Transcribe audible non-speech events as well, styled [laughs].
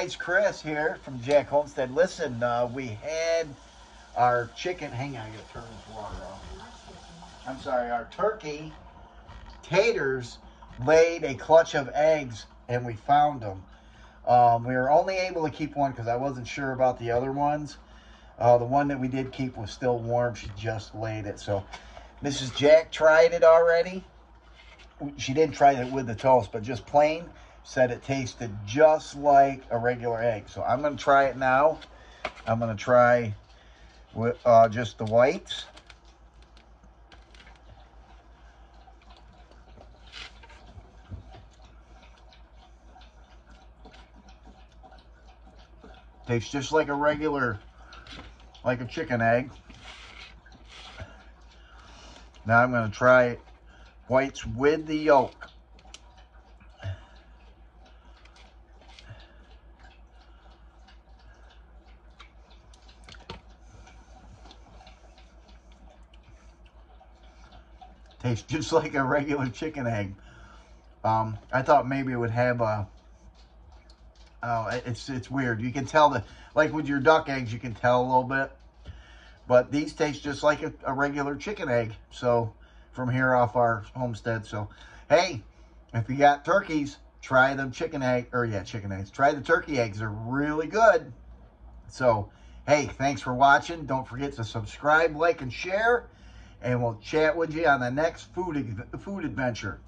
Guys, Chris here from Jack Homestead. Listen, uh, we had our chicken. Hang on, I gotta turn this water off. I'm sorry, our turkey taters laid a clutch of eggs and we found them. Um, we were only able to keep one because I wasn't sure about the other ones. Uh, the one that we did keep was still warm. She just laid it. So Mrs. Jack tried it already. She didn't try it with the toast, but just plain said it tasted just like a regular egg. So I'm going to try it now. I'm going to try with uh, just the whites. Tastes just like a regular, like a chicken egg. Now I'm going to try whites with the yolk. Tastes just [laughs] like a regular chicken egg. Um, I thought maybe it would have a, oh, it's, it's weird. You can tell that, like with your duck eggs, you can tell a little bit. But these taste just like a, a regular chicken egg. So, from here off our homestead. So, hey, if you got turkeys, try them chicken egg, or yeah, chicken eggs. Try the turkey eggs. They're really good. So, hey, thanks for watching. Don't forget to subscribe, like, and share and we'll chat with you on the next food food adventure.